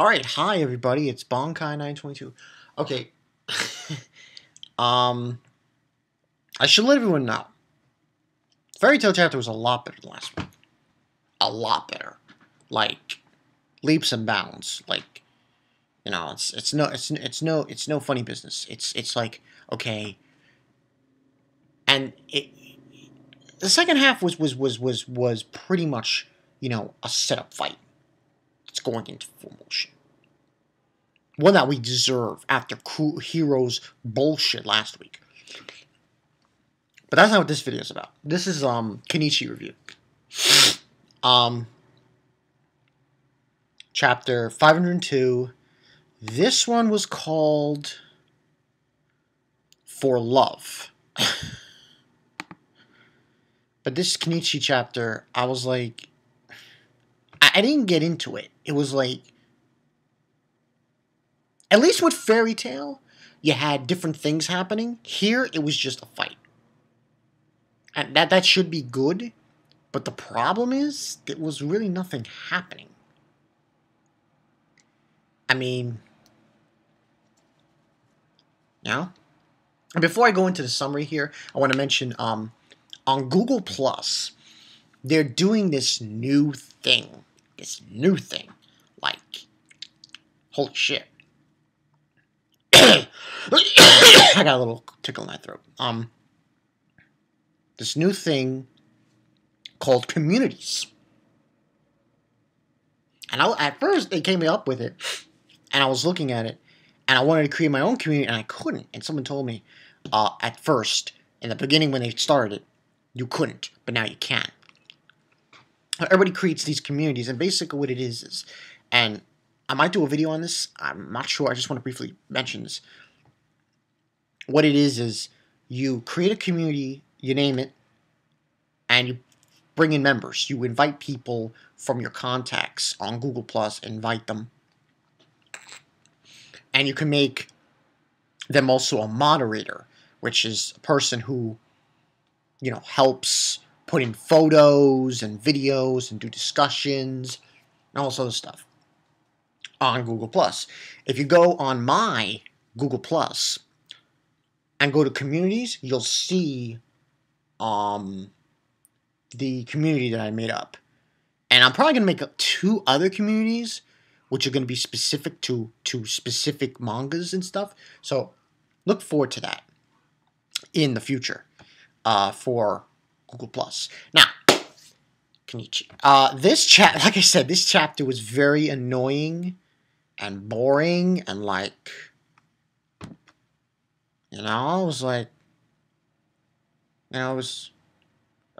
All right, hi everybody. It's Bankai922. Okay. um I should let everyone know. Fairy Tail chapter was a lot better than last week. A lot better. Like leaps and bounds. Like you know, it's it's no it's it's no it's no funny business. It's it's like okay, and it the second half was was was was was pretty much you know a setup fight. It's going into full motion. One that we deserve after Hiro's bullshit last week. But that's not what this video is about. This is um Kenichi review. Um chapter 502. This one was called For Love. but this Kenichi chapter, I was like I, I didn't get into it. It was like at least with Fairy Tail, you had different things happening. Here it was just a fight. And that that should be good, but the problem is there was really nothing happening. I mean, now, before I go into the summary here, I want to mention um, on Google Plus, they're doing this new thing. This new thing. Like, holy shit. I got a little tickle in my throat. Um, this new thing called communities. And I, at first, they came up with it, and I was looking at it, and I wanted to create my own community, and I couldn't. And someone told me uh, at first, in the beginning when they started it, you couldn't, but now you can. Everybody creates these communities, and basically what it is is, and I might do a video on this. I'm not sure. I just want to briefly mention this. What it is is you create a community, you name it, and you bring in members. You invite people from your contacts on Google Plus, invite them, and you can make them also a moderator, which is a person who, you know, helps put in photos and videos and do discussions and all this other stuff on Google Plus. If you go on my Google Plus and go to communities, you'll see um, the community that I made up. And I'm probably gonna make up two other communities, which are gonna be specific to to specific mangas and stuff. So look forward to that in the future uh, for Google Plus. Now, Kenichi. Uh, this chat, like I said, this chapter was very annoying and boring and like you know, I was like you know, it was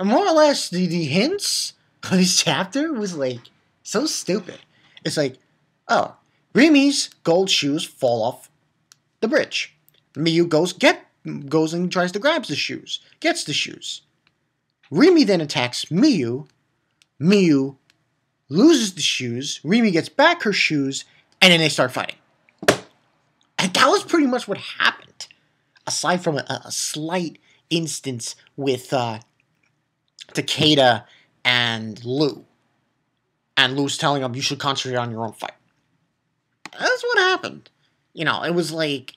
more or less the, the hints of this chapter was like so stupid. It's like, oh, Rimi's gold shoes fall off the bridge. Miu goes get goes and tries to grab the shoes, gets the shoes. Rimi then attacks Miu. Miu loses the shoes. Rimi gets back her shoes and then they start fighting. And that was pretty much what happened, aside from a, a slight instance with uh, Takeda and Lou. And Lou's telling him, you should concentrate on your own fight. That's what happened. You know, it was like.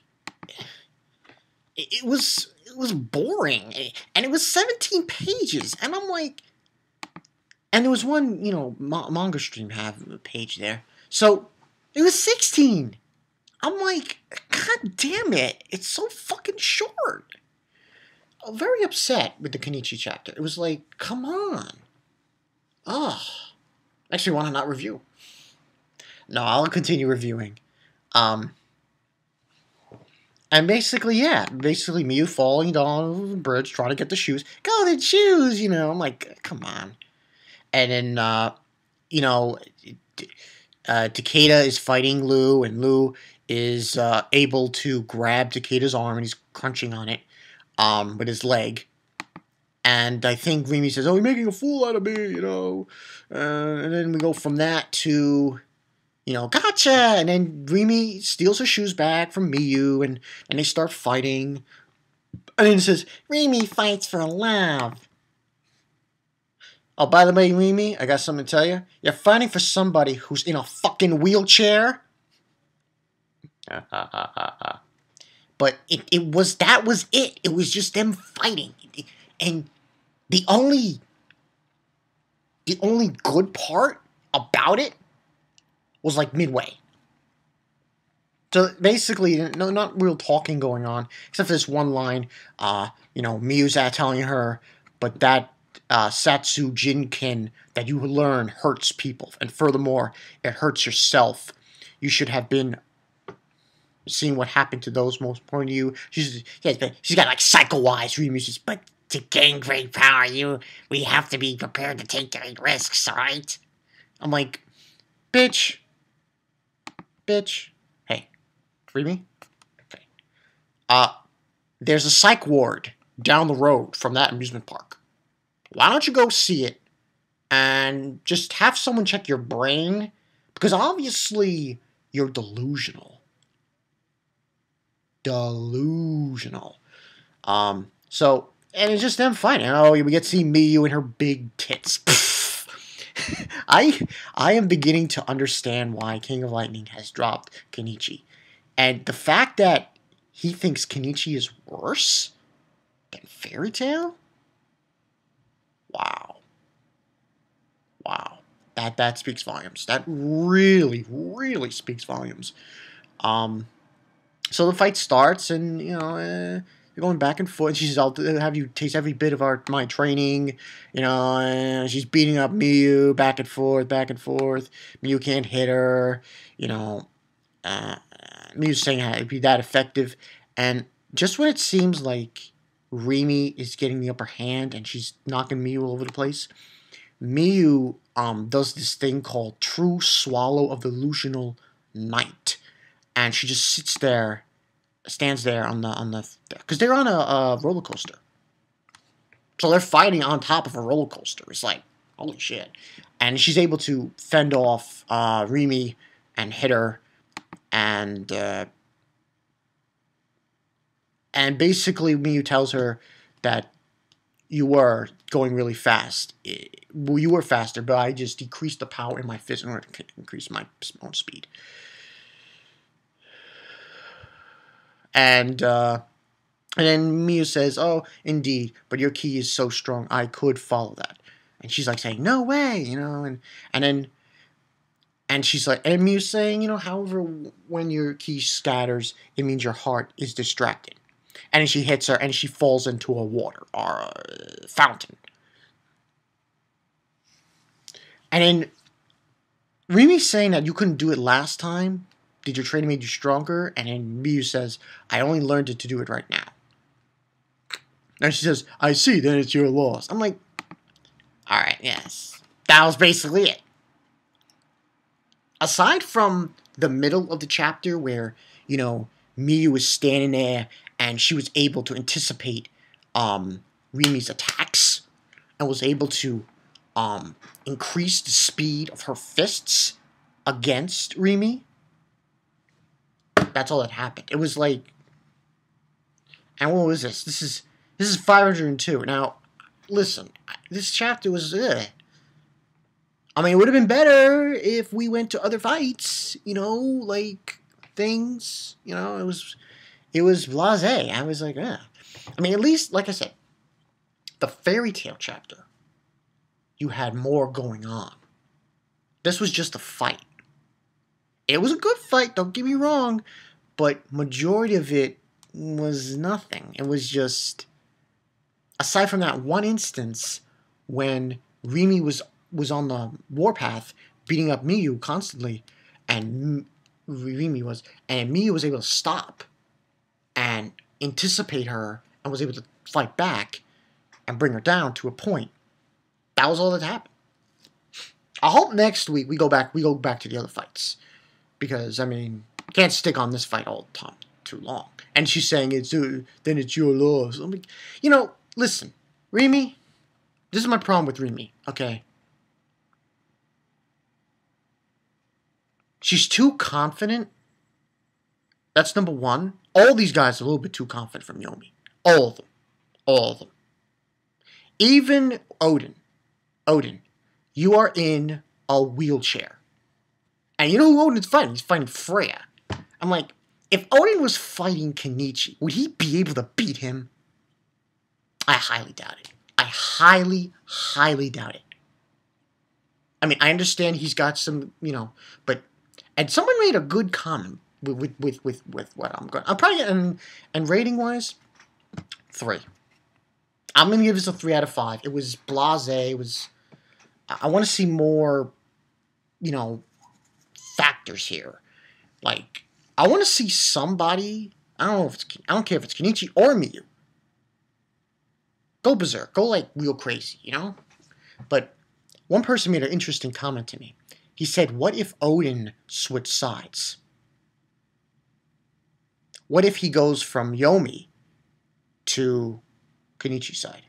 It, was. It was boring. And it was 17 pages. And I'm like. And there was one, you know, manga stream have a page there. So it was 16. I'm like, God damn it. It's so fucking short. I'm very upset with the Kenichi chapter. It was like, come on. Ugh. Actually, want to not review. No, I'll continue reviewing. Um, and basically, yeah, basically Miu falling down the bridge, trying to get the shoes. Go the shoes, you know. I'm like, come on. And then, uh, you know, uh, Takeda is fighting Lou, and Lou is uh, able to grab Takeda's arm, and he's crunching on it um, with his leg. And I think Rimi says, "Oh, you're making a fool out of me," you know. Uh, and then we go from that to, you know, gotcha. And then Rimi steals her shoes back from Miu, and and they start fighting. And then it says, "Rimi fights for love." Oh, by the way, Rimi, I got something to tell you. You're fighting for somebody who's in a fucking wheelchair. but it, it was that was it. It was just them fighting. And the only the only good part about it was like midway. So basically, no, not real talking going on, except for this one line. Uh, you know, Miu's telling her, but that uh, Satsujinken that you learn hurts people, and furthermore, it hurts yourself. You should have been seeing what happened to those most important to you. She's yeah, she's got like psycho wise remuses, but to gain great power, you we have to be prepared to take great risks. All right. I'm like, bitch, bitch. Hey, free me. Okay. Uh, there's a psych ward down the road from that amusement park. Why don't you go see it and just have someone check your brain? Because obviously you're delusional. Delusional. Um, so, and it's just them fighting. Oh, we get to see Miu and her big tits. I I am beginning to understand why King of Lightning has dropped Kenichi. And the fact that he thinks Kenichi is worse than Fairy Tail? Wow. Wow. That that speaks volumes. That really, really speaks volumes. Um, so the fight starts, and you know, uh, they're going back and forth. She says, "I'll have you taste every bit of our my training," you know. And she's beating up Miu back and forth, back and forth. Miu can't hit her, you know. Uh, Miu's saying how it'd be that effective, and just when it seems like Rimi is getting the upper hand and she's knocking Miu all over the place, Miu um, does this thing called True Swallow of the Illusional Night, and she just sits there, stands there on the on the because they're on a, a roller coaster, so they're fighting on top of a roller coaster. It's like holy shit, and she's able to fend off uh, Rimi and hit her, and uh, and basically Miu tells her that you were going really fast. Well, you were faster, but I just decreased the power in my fist in order to increase my own speed. And uh, and then Miu says, "Oh, indeed, but your ki is so strong, I could follow that." And she's like saying, "No way," you know, and and then and she's like, and Miu's saying, you know, however, when your ki scatters, it means your heart is distracted and she hits her and she falls into a water or a fountain. And then Rimi's saying that you couldn't do it last time. Did your training make you stronger? And then Miu says, I only learned it to do it right now. And she says, I see, then it's your loss. I'm like, alright, yes. That was basically it. Aside from the middle of the chapter where, you know, Miu was standing there and she was able to anticipate um, Rimi's attacks and was able to um, increase the speed of her fists against Rimi. That's all that happened. It was like, and what was this? This is this is 502. Now, listen, this chapter was. Ugh. I mean, it would have been better if we went to other fights. You know, like things. You know, it was it was blase. I was like, eh. I mean, at least, like I said, the Fairy Tail chapter, you had more going on. This was just a fight. It was a good fight, don't get me wrong, but majority of it was nothing. It was just, aside from that one instance when Rimi was was on the warpath beating up Miu constantly, and Rimi was, and Miu was able to stop and anticipate her and was able to fight back and bring her down to a point. That was all that happened. I hope next week we go back we go back to the other fights. Because I mean, can't stick on this fight all the time too long. And she's saying it's uh, then it's your loss. Like, you know, listen, Rimi, this is my problem with Rimi, okay? She's too confident. That's number one. All these guys are a little bit too confident from Yomi. All of them. All of them. Even Odin. Odin, you are in a wheelchair. And you know who Odin's fighting? He's fighting Freya. I'm like, if Odin was fighting Kenichi, would he be able to beat him? I highly doubt it. I highly, highly doubt it. I mean, I understand he's got some, you know, but and someone made a good comment with with with with, what I'm going. I'm probably and and rating wise, three. I'm gonna give this a three out of five. It was blase. It was. I want to see more, you know, factors here. Like I want to see somebody. I don't know if it's. I don't care if it's Kenichi or Miu. Go berserk. Go like real crazy. You know. But one person made an interesting comment to me. He said, "What if Odin switched sides? What if he goes from Yomi to Kenichi side?"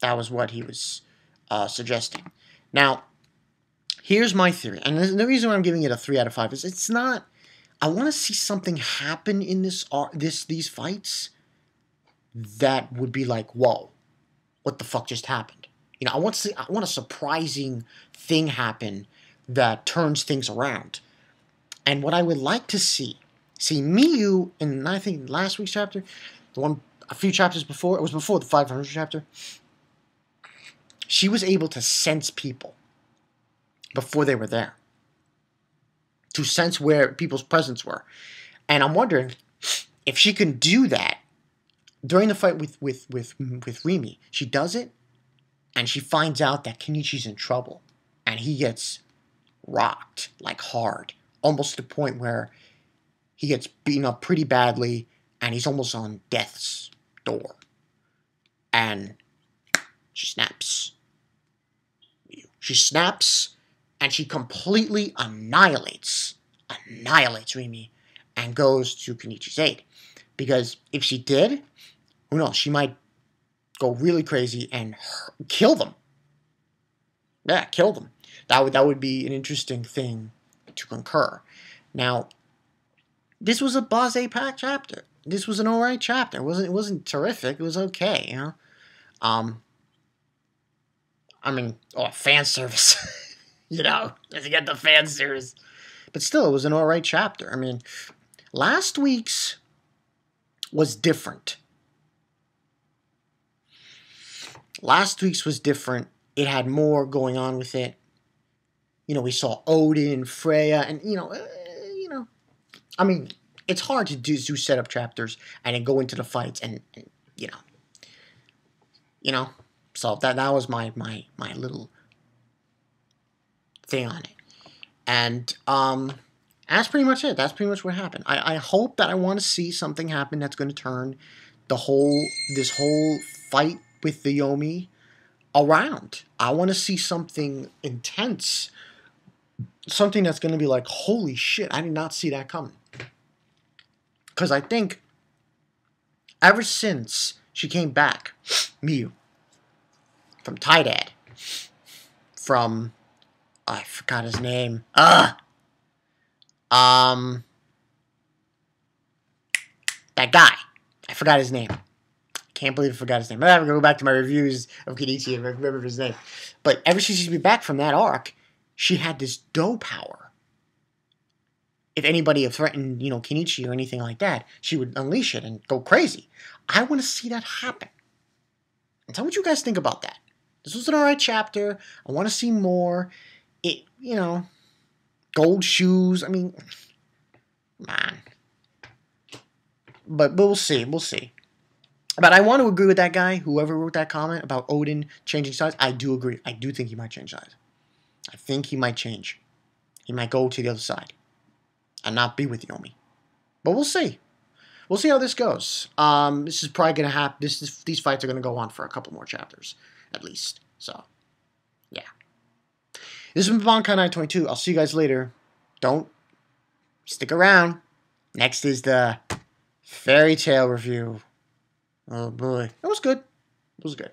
That was what he was uh, suggesting. Now, here's my theory, and the reason why I'm giving it a three out of five is it's not. I want to see something happen in this this these fights that would be like, whoa, what the fuck just happened? You know, I want to see, I want a surprising thing happen that turns things around. And what I would like to see, see Miu in I think last week's chapter, the one a few chapters before, it was before the 500 chapter. She was able to sense people before they were there. To sense where people's presence were. And I'm wondering if she can do that during the fight with with with with Rimi. She does it and she finds out that Kenichi's in trouble and he gets rocked like hard, almost to the point where he gets beaten up pretty badly and he's almost on death's door. And she snaps. She snaps and she completely annihilates, annihilates Rimi and goes to Kenichi's aid. Because if she did, who knows, she might go really crazy and kill them. Yeah, kill them. That would that would be an interesting thing to concur. Now, this was a blase pack chapter. This was an alright chapter. It wasn't it wasn't terrific. It was okay, you know. Um I mean, oh, fan service. you know, to get the fan service. But still, it was an alright chapter. I mean, last week's was different. Last week's was different. It had more going on with it. You know, we saw Odin, Freya, and you know, uh, you know, I mean, it's hard to do, do setup chapters and then go into the fights and, and you know, you know. So that that was my my my little thing on it. And um, that's pretty much it. That's pretty much what happened. I, I hope that I want to see something happen that's going to turn the whole this whole fight with the Yomi around. I want to see something intense, something that's going to be like, holy shit, I did not see that coming. Because I think ever since she came back, Miu, from Tidat, from I forgot his name. Ah, um, that guy. I forgot his name. I can't believe I forgot his name. I'm gonna go back to my reviews of Kenichi and remember his name. But ever since she's been back from that arc, she had this dough power. If anybody had threatened, you know, Kenichi or anything like that, she would unleash it and go crazy. I want to see that happen. And tell me what you guys think about that. This was an alright chapter. I want to see more it, you know, gold shoes. I mean, man. But, but we'll see. We'll see. But I want to agree with that guy, whoever wrote that comment about Odin changing sides. I do agree. I do think he might change sides. I think he might change. He might go to the other side and not be with Yomi. But we'll see. We'll see how this goes. Um, this is probably going to happen. This is, these fights are going to go on for a couple more chapters, at least. So. This has been Bankai 922. I'll see you guys later. Don't stick around. Next is the Fairy Tail review. Oh boy. It was good. It was good.